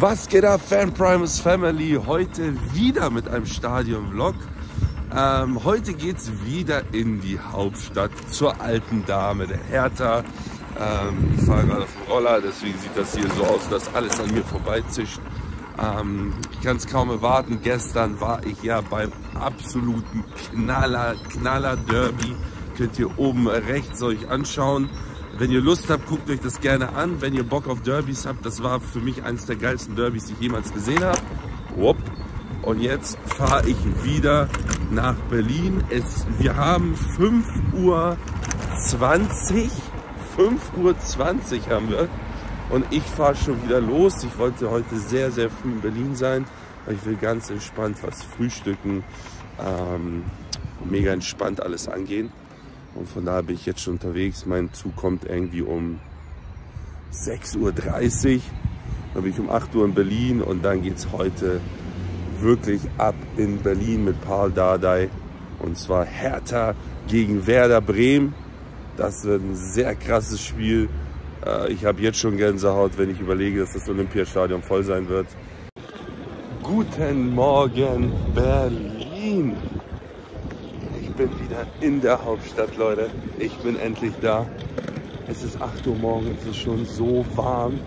Was geht ab, Fan Primus Family? Heute wieder mit einem Stadion-Vlog. Ähm, heute geht es wieder in die Hauptstadt zur alten Dame, der Hertha. Ähm, ich fahre gerade auf dem Roller, deswegen sieht das hier so aus, dass alles an mir vorbeizischt. Ähm, ich kann es kaum erwarten. Gestern war ich ja beim absoluten Knaller, Knaller Derby. Könnt ihr oben rechts euch anschauen. Wenn ihr Lust habt, guckt euch das gerne an. Wenn ihr Bock auf Derbys habt, das war für mich eines der geilsten Derbys, die ich jemals gesehen habe. Und jetzt fahre ich wieder nach Berlin. Es, wir haben 5.20 Uhr. 5.20 Uhr haben wir. Und ich fahre schon wieder los. Ich wollte heute sehr, sehr früh in Berlin sein. Ich will ganz entspannt was frühstücken. Ähm, mega entspannt alles angehen. Und von daher bin ich jetzt schon unterwegs. Mein Zug kommt irgendwie um 6.30 Uhr. Dann bin ich um 8 Uhr in Berlin und dann geht es heute wirklich ab in Berlin mit Paul Dardai. Und zwar Hertha gegen Werder Bremen. Das wird ein sehr krasses Spiel. Äh, ich habe jetzt schon Gänsehaut, wenn ich überlege, dass das Olympiastadion voll sein wird. Guten Morgen, Berlin bin wieder in der Hauptstadt, Leute. Ich bin endlich da. Es ist 8 Uhr morgens, es ist schon so warm.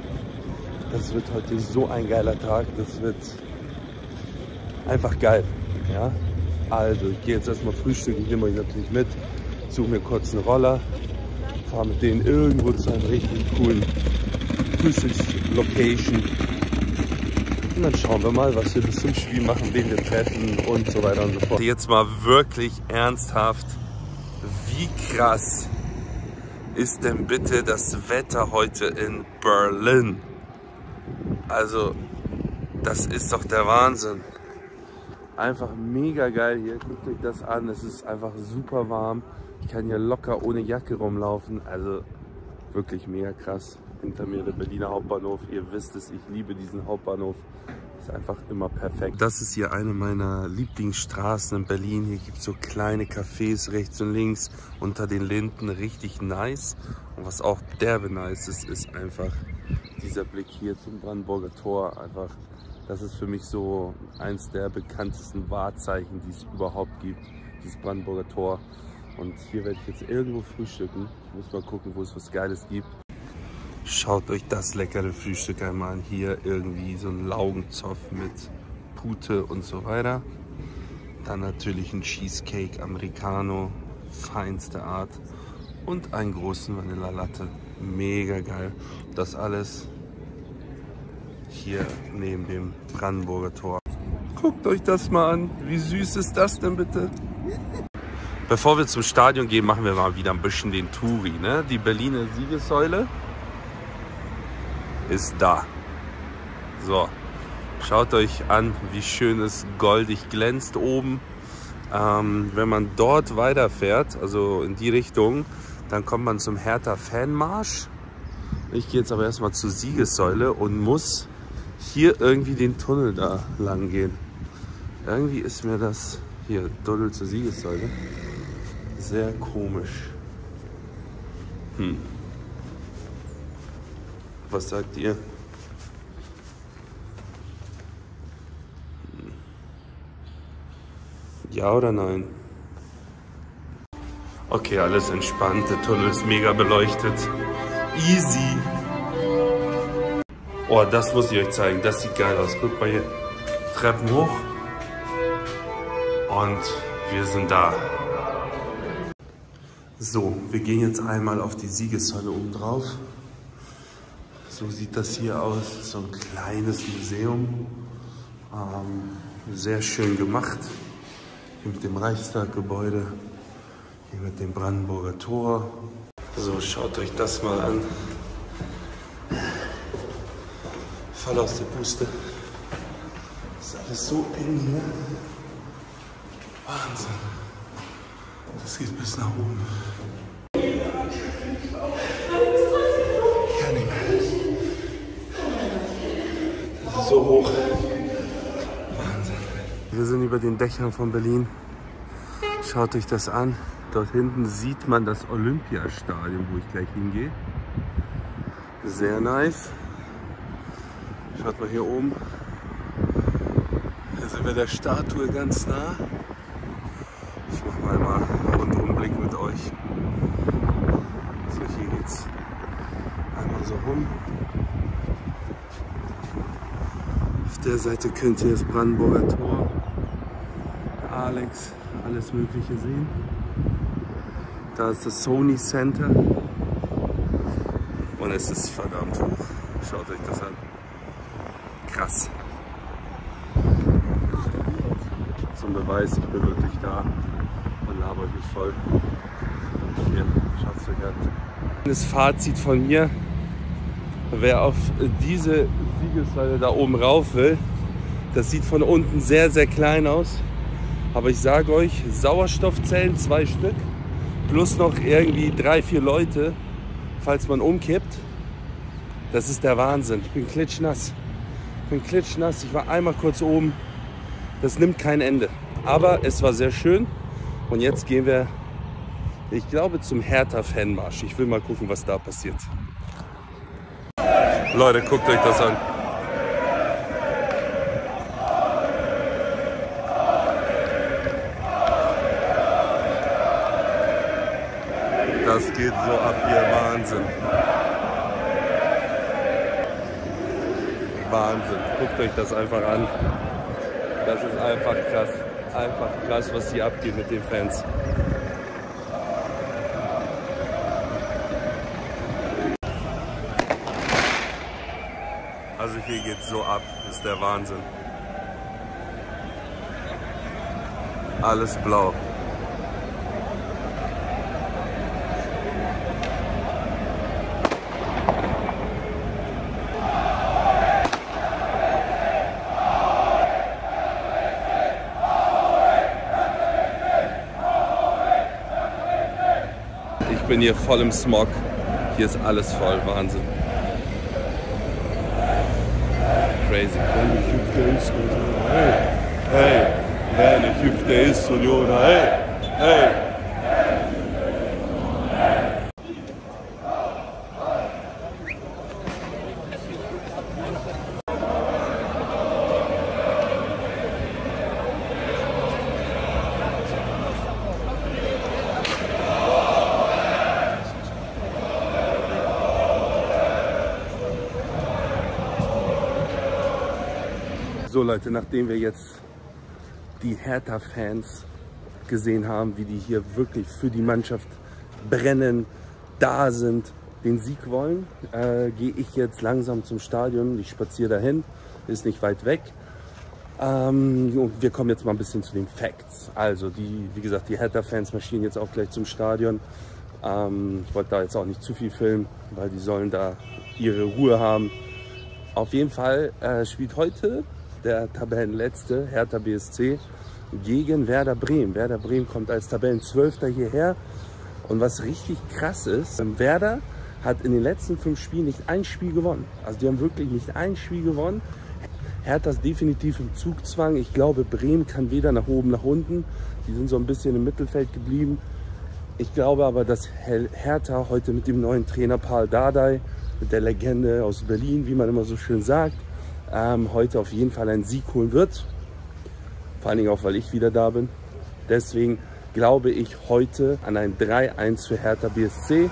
Das wird heute so ein geiler Tag. Das wird einfach geil. Ja? Also, ich gehe jetzt erstmal frühstücken. Ich nehme euch natürlich mit. Suche mir kurz einen Roller. Fahre mit denen irgendwo zu einem richtig coolen Frühstückslocation. Und dann schauen wir mal, was wir bis zum Spiel machen, wen wir treffen und so weiter und so fort. Jetzt mal wirklich ernsthaft, wie krass ist denn bitte das Wetter heute in Berlin? Also, das ist doch der Wahnsinn. Einfach mega geil hier. Guckt euch das an. Es ist einfach super warm. Ich kann hier locker ohne Jacke rumlaufen. Also wirklich mega krass hinter mir der Berliner Hauptbahnhof. Ihr wisst es, ich liebe diesen Hauptbahnhof. Ist einfach immer perfekt. Das ist hier eine meiner Lieblingsstraßen in Berlin. Hier gibt es so kleine Cafés rechts und links unter den Linden. Richtig nice. Und was auch derbe nice ist, ist einfach dieser Blick hier zum Brandenburger Tor. Einfach, das ist für mich so eins der bekanntesten Wahrzeichen, die es überhaupt gibt. Dieses Brandenburger Tor. Und hier werde ich jetzt irgendwo frühstücken. Ich muss mal gucken, wo es was Geiles gibt. Schaut euch das leckere Frühstück einmal an. Hier irgendwie so ein Laugenzopf mit Pute und so weiter. Dann natürlich ein Cheesecake Americano, feinste Art. Und einen großen Vanilla Latte. Mega geil. Das alles hier neben dem Brandenburger Tor. Guckt euch das mal an. Wie süß ist das denn bitte? Bevor wir zum Stadion gehen, machen wir mal wieder ein bisschen den Touri. Ne? Die Berliner Siegessäule ist da. So, schaut euch an, wie schön es goldig glänzt oben. Ähm, wenn man dort weiterfährt, also in die Richtung, dann kommt man zum Hertha Fanmarsch. Ich gehe jetzt aber erstmal zur Siegessäule und muss hier irgendwie den Tunnel da lang gehen. Irgendwie ist mir das hier, Tunnel zur Siegessäule, sehr komisch. Hm. Was sagt ihr? Ja oder nein? Okay, alles entspannt. Der Tunnel ist mega beleuchtet. Easy. Oh, das muss ich euch zeigen. Das sieht geil aus. Guckt mal hier. Treppen hoch. Und wir sind da. So, wir gehen jetzt einmal auf die Siegessäule oben drauf. So sieht das hier aus, so ein kleines Museum. Ähm, sehr schön gemacht. Hier mit dem Reichstaggebäude, hier mit dem Brandenburger Tor. So, schaut euch das mal an. Fall aus der Puste. ist alles so eng hier. Wahnsinn. Das geht bis nach oben. So hoch. Wahnsinn. Wir sind über den Dächern von Berlin. Schaut euch das an. Dort hinten sieht man das Olympiastadion, wo ich gleich hingehe. Sehr nice. Schaut mal hier oben. Hier sind wir der Statue ganz nah. Ich mache mal mal einen Rundumblick mit euch. So, hier geht's einmal so rum. Auf der Seite könnt ihr das Brandenburger Tor, Alex, alles Mögliche sehen. Da ist das Sony Center. Und es ist verdammt hoch. Schaut euch das an. Krass. Zum Beweis, ich bin wirklich da und laber nicht voll. Hier, schaut's euch an. Das Fazit von mir, wer auf diese Siegessäule da oben rauf will, das sieht von unten sehr, sehr klein aus. Aber ich sage euch, Sauerstoffzellen, zwei Stück, plus noch irgendwie drei, vier Leute, falls man umkippt. Das ist der Wahnsinn. Ich bin klitschnass. Ich bin klitschnass. Ich war einmal kurz oben. Das nimmt kein Ende. Aber es war sehr schön. Und jetzt gehen wir, ich glaube, zum Hertha-Fanmarsch. Ich will mal gucken, was da passiert. Leute, guckt euch das an. Das geht so ab hier, Wahnsinn. Wahnsinn. Guckt euch das einfach an. Das ist einfach krass. Einfach krass, was hier abgeht mit den Fans. Also hier geht so ab, ist der Wahnsinn. Alles blau. Ich bin hier voll im Smog. Hier ist alles voll, Wahnsinn. crazy. Wenn ich hüpfte ist, hey, hey, wenn ich hey, hey. Leute, nachdem wir jetzt die Hertha-Fans gesehen haben, wie die hier wirklich für die Mannschaft brennen, da sind, den Sieg wollen, äh, gehe ich jetzt langsam zum Stadion. Ich spaziere dahin, ist nicht weit weg. Ähm, und wir kommen jetzt mal ein bisschen zu den Facts. Also, die, wie gesagt, die Hertha-Fans marschieren jetzt auch gleich zum Stadion. Ähm, ich wollte da jetzt auch nicht zu viel filmen, weil die sollen da ihre Ruhe haben. Auf jeden Fall äh, spielt heute der Tabellenletzte, Hertha BSC, gegen Werder Bremen. Werder Bremen kommt als Tabellenzwölfter hierher. Und was richtig krass ist, Werder hat in den letzten fünf Spielen nicht ein Spiel gewonnen. Also die haben wirklich nicht ein Spiel gewonnen. Hertha ist definitiv im Zugzwang. Ich glaube, Bremen kann weder nach oben noch unten. Die sind so ein bisschen im Mittelfeld geblieben. Ich glaube aber, dass Hertha heute mit dem neuen Trainer Paul Dardai, mit der Legende aus Berlin, wie man immer so schön sagt, ähm, heute auf jeden Fall einen Sieg holen wird. Vor allen Dingen auch, weil ich wieder da bin. Deswegen glaube ich heute an ein 3-1 für Hertha BSC.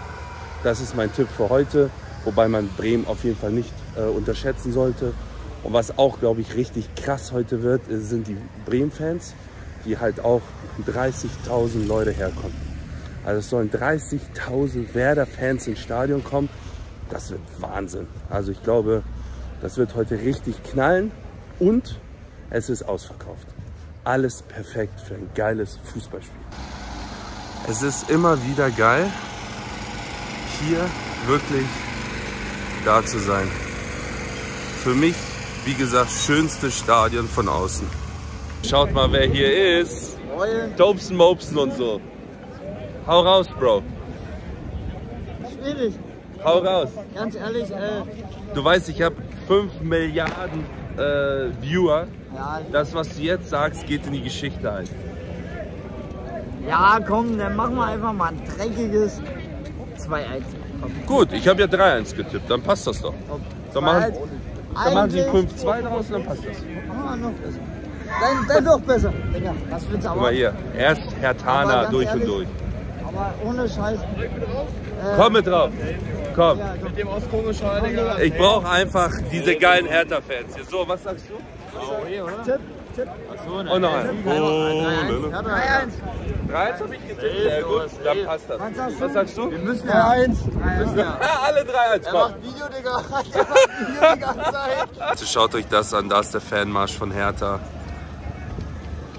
Das ist mein Tipp für heute, wobei man Bremen auf jeden Fall nicht äh, unterschätzen sollte. Und was auch, glaube ich, richtig krass heute wird, sind die Bremen-Fans, die halt auch 30.000 Leute herkommen. Also es sollen 30.000 Werder-Fans ins Stadion kommen. Das wird Wahnsinn. Also ich glaube, das wird heute richtig knallen und es ist ausverkauft. Alles perfekt für ein geiles Fußballspiel. Es ist immer wieder geil, hier wirklich da zu sein. Für mich, wie gesagt, schönste Stadion von außen. Schaut mal, wer hier ist. Moin. Tobsen, Mopsen und so. Hau raus, Bro. Hau raus. Ganz ehrlich, äh, Du weißt, ich habe 5 Milliarden äh, Viewer. ja, Das, was du jetzt sagst, geht in die Geschichte ein. ja, komm, dann machen wir einfach mal ein dreckiges 2-1. Komm, Gut, ich habe ja 3-1 getippt, dann passt das doch. Dann machen- 2-1. Dann machen sie Eigentlich- 5-2 daraus und dann passt das. Ah, noch besser. Dann, dann doch besser. Digga, das wird's Guck aber. mal hier, erst Herr Tana durch ehrlich, und durch. Aber ohne Scheiß. Äh, Komm mit drauf. Komm. Ja, komm. Dem Digga. Ich brauche einfach diese geilen Hertha-Fans hier. So, was sagst du? Tipp, Tipp. Und noch einen. Oh, Ja, 3-1. 3 habe ich getippt. Sehr gut, dann passt das. Was sagst du? Was sagst du? müssen ja 1. Ja, alle 3-1, komm. Video, Digga. Er macht Video die ganze Zeit. Also schaut euch das an, da ist der Fanmarsch von Hertha.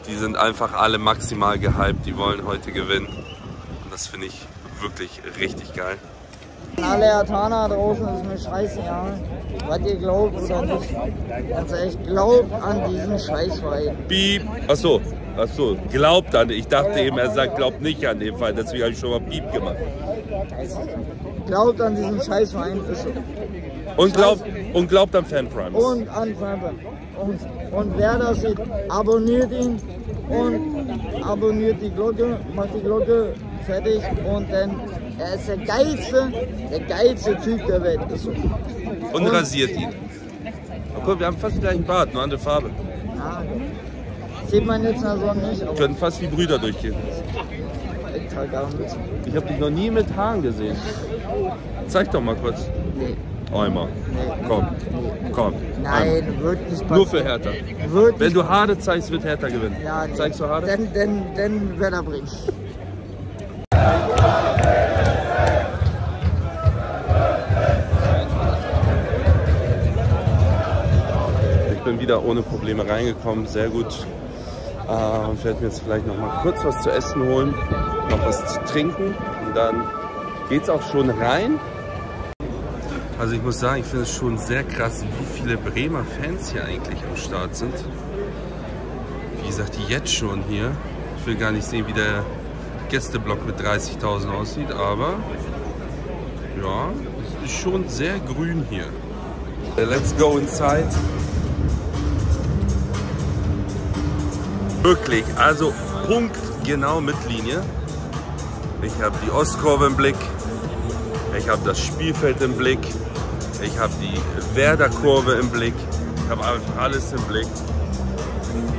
Die sind einfach alle maximal gehypt, die wollen heute gewinnen. Das finde ich wirklich richtig geil. Alle Atana draußen ist mir scheißegal. Was ihr glaubt oder nicht. Ganz ehrlich, glaubt an diesen Scheißverein. Piep. Achso, achso, glaubt an. Ich dachte eben, er sagt, glaubt nicht an den Fall. Deswegen habe ich schon mal Piep gemacht. Glaubt an diesen so. Und glaubt, und glaubt an Fan Primes. Und an Freiburg. Und, und wer das sieht, abonniert ihn und abonniert die Glocke, macht die Glocke fertig und dann, er ist der geilste, der geilste Typ der Welt. Ist so. Und rasiert ihn. Oh, guck, wir haben fast den gleichen Bart, nur andere Farbe. Ja. Sieht man jetzt also nicht, aber Können fast wie Brüder durchgehen. ich trage auch mit. Ich habe dich noch nie mit Haaren gesehen. Zeig doch mal kurz. Nee. Einmal. Komm, komm. Nein, wird nicht passieren. Nur für Hertha. Wird Wenn du Haare zeigst, wird Hertha gewinnen. Ja, nee. Zeigst du Haare? Dann, dann, dann wird er ohne Probleme reingekommen, sehr gut. Äh, und werde mir jetzt vielleicht noch mal kurz was zu essen holen, noch was zu trinken und dann geht's auch schon rein. Also ich muss sagen, ich finde es schon sehr krass, wie viele Bremer Fans hier eigentlich am Start sind. Wie gesagt, die jetzt schon hier. Ich will gar nicht sehen, wie der Gästeblock mit 30.000 aussieht, aber ja, es ist schon sehr grün hier. Let's go inside. Wirklich, also Punkt genau Mittellinie. Ich habe die Ostkurve im Blick. Ich habe das Spielfeld im Blick. Ich habe die Werder-Kurve im Blick. Ich habe einfach alles im Blick.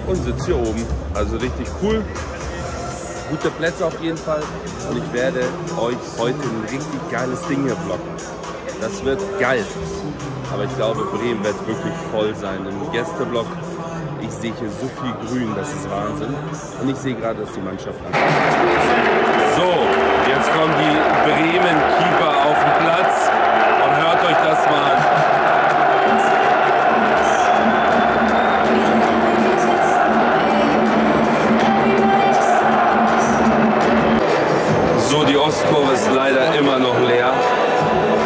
Und sitze hier oben. Also richtig cool. Gute Plätze auf jeden Fall. Und ich werde euch heute ein richtig geiles Ding hier blocken. Das wird geil. Aber ich glaube, Bremen wird wirklich voll sein im Gästeblock. Ich sehe hier so viel Grün, das ist Wahnsinn. Und ich sehe gerade, dass die Mannschaft ankommt. So, jetzt kommen die Bremen-Keeper auf den Platz. Und hört euch das mal an. So, die Ostkurve ist leider immer noch leer.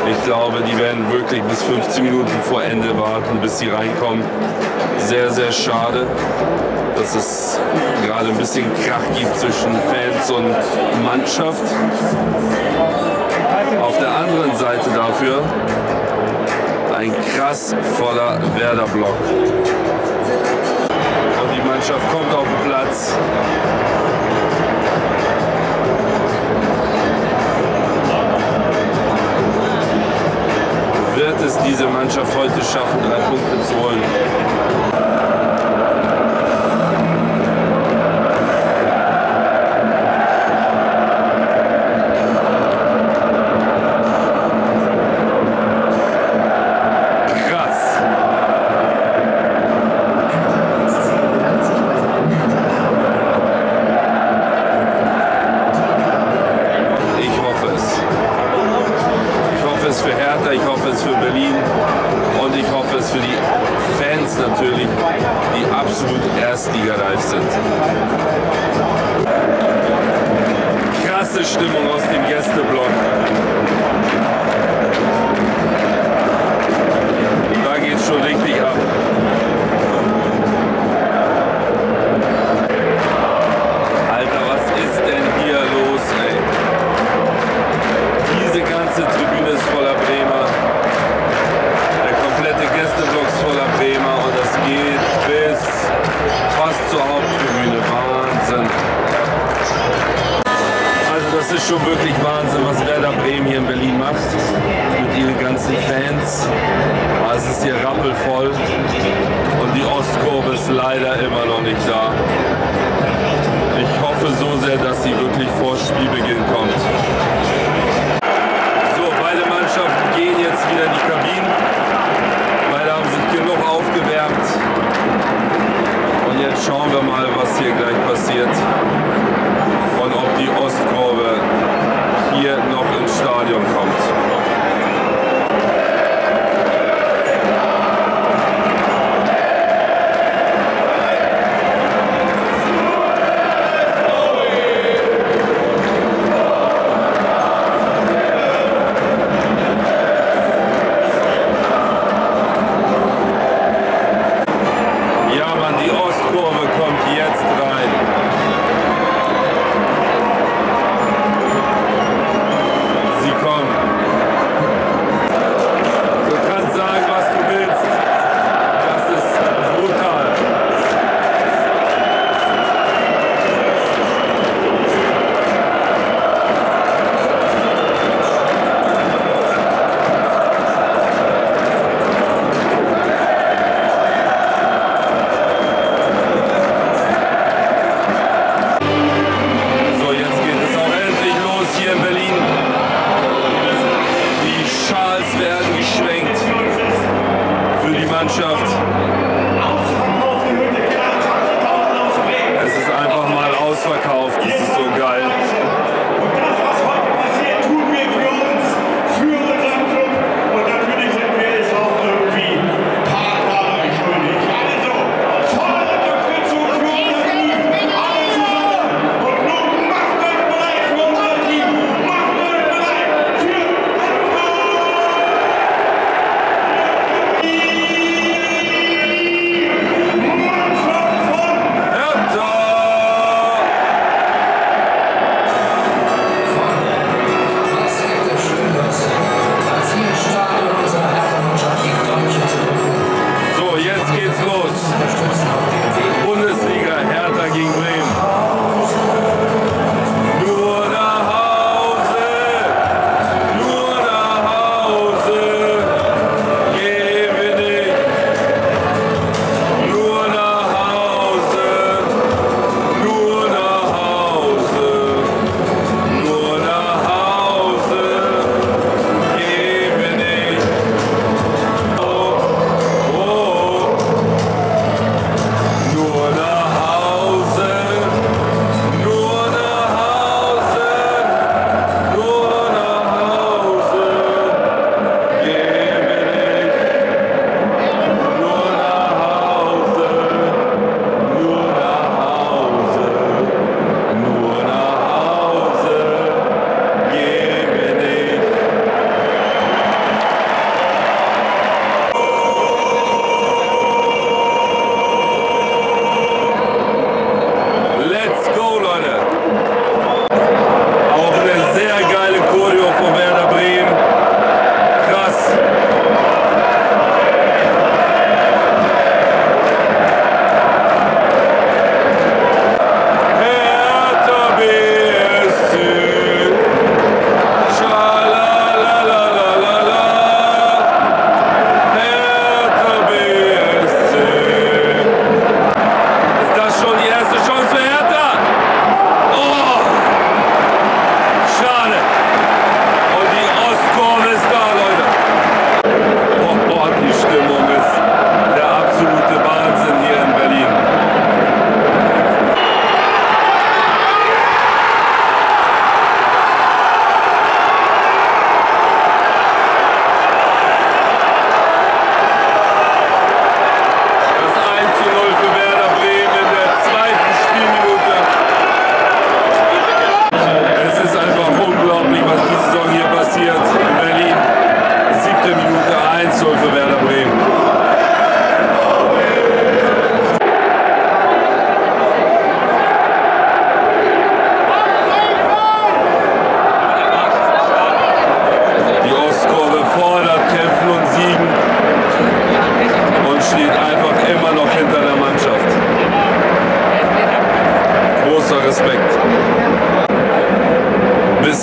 Ich glaube, die werden wirklich bis 15 Minuten vor Ende warten, bis sie reinkommen. Sehr, sehr schade, dass es gerade ein bisschen Krach gibt zwischen Fans und Mannschaft. Auf der anderen Seite dafür ein krass voller Werder-Block. Und die Mannschaft kommt auf den Platz. Heute schaffen, drei mal, was hier gleich passiert und ob die Ostkurve hier noch ins Stadion kommt.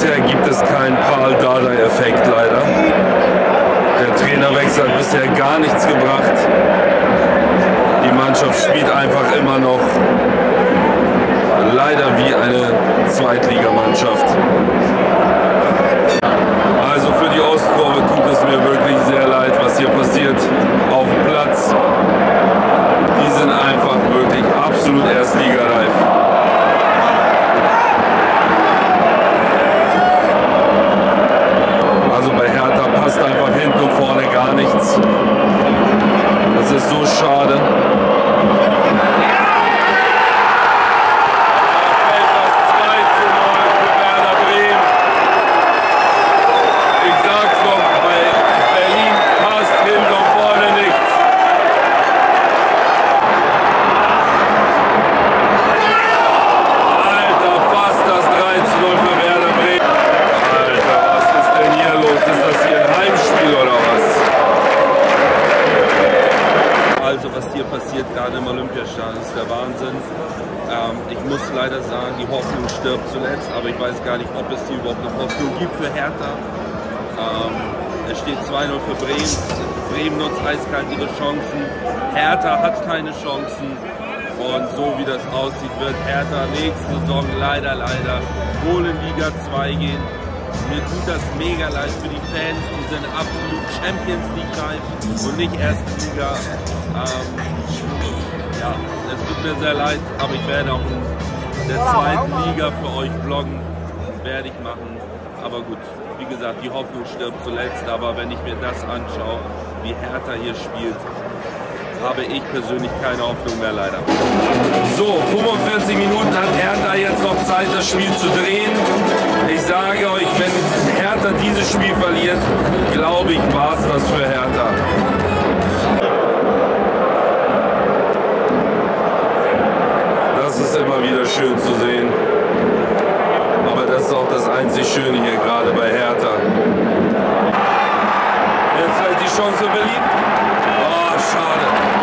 Bisher gibt es keinen Paul Dardai-Effekt leider. Der Trainerwechsel hat bisher gar nichts gebracht. Die Mannschaft spielt einfach immer noch leider wie eine Zweitligamannschaft. Also für die Ostkurve tut es mir wirklich sehr leid, was hier passiert auf dem Platz. Die sind einfach wirklich absolut erstligareif. Passt einfach hinten und vorne gar nichts. Das ist so schade. Für die Fans, die sind absolut Champions League reif und nicht erste Liga. Ähm, ja, es tut mir sehr leid, aber ich werde auch in der zweiten Liga für euch vloggen, werde ich machen. Aber gut, wie gesagt, die Hoffnung stirbt zuletzt, aber wenn ich mir das anschaue, wie Hertha hier spielt, habe ich persönlich keine Hoffnung mehr leider. So, 45 Minuten hat Hertha jetzt noch Zeit, das Spiel zu drehen. Ich sage euch, wenn Hertha dieses Spiel verliert, glaube ich, war es das für Hertha. Das ist immer wieder schön zu sehen. Aber das ist auch das einzig Schöne hier gerade bei Hertha. Jetzt halt die Chance Berlin. Oh, schade.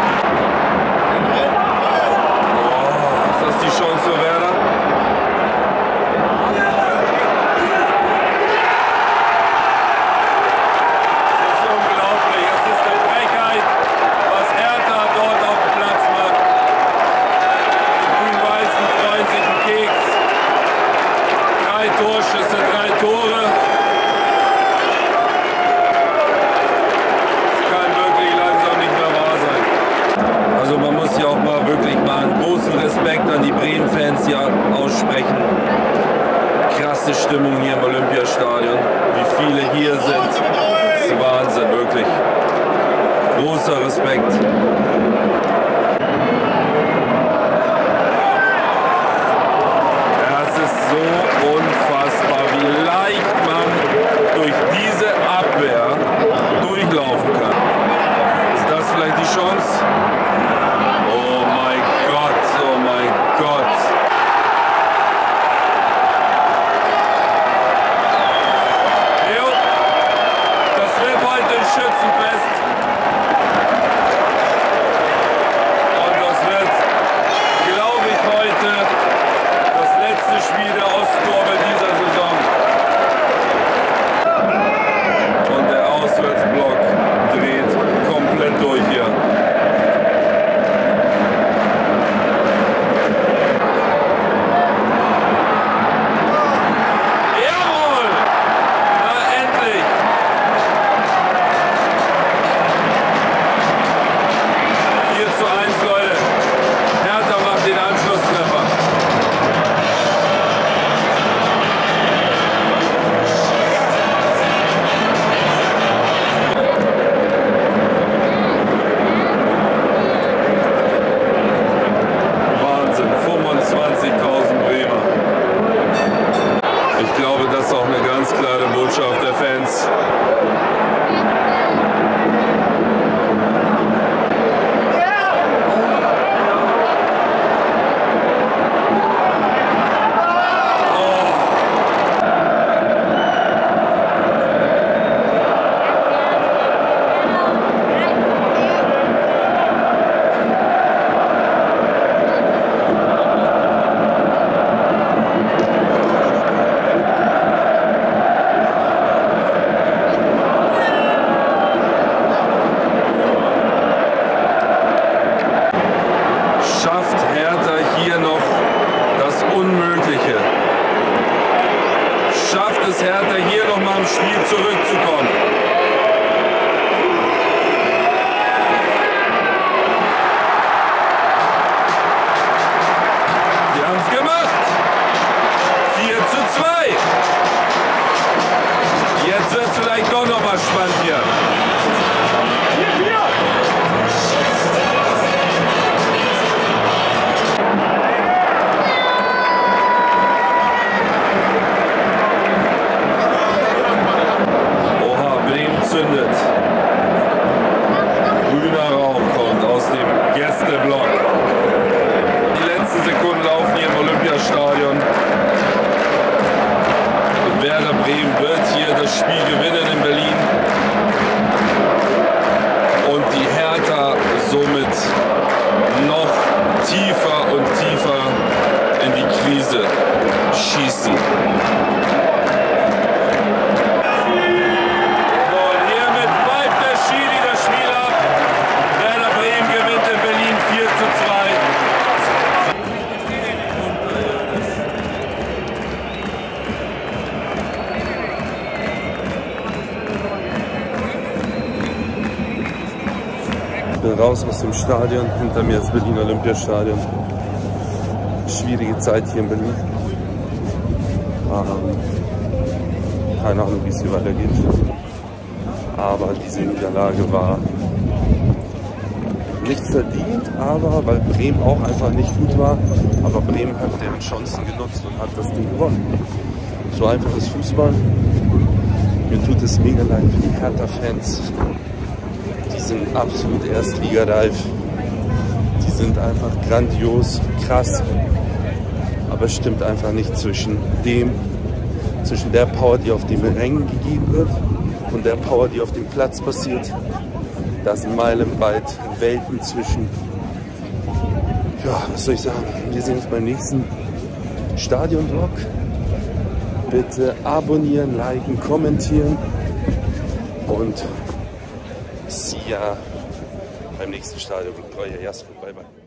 Dem Stadion. Hinter mir ist Berlin Olympiastadion. Schwierige Zeit hier in Berlin. Ähm, keine Ahnung, wie es hier weitergeht. Aber diese Niederlage war nicht verdient, aber weil Bremen auch einfach nicht gut war. Aber Bremen hat deren Chancen genutzt und hat das Ding gewonnen. So einfach ist Fußball. Mir tut es mega leid für die Hertha-Fans. Sind absolut erstligareif. Die sind einfach grandios, krass. Aber es stimmt einfach nicht zwischen dem, zwischen der Power, die auf dem Rängen gegeben wird und der Power, die auf dem Platz passiert. Da sind meilenweit Welten zwischen. Ja, was soll ich sagen? Wir sehen uns beim nächsten Stadion-Vlog. Bitte abonnieren, liken, kommentieren und ya beim nächsten Stadion. Euer Jasper, bye bye.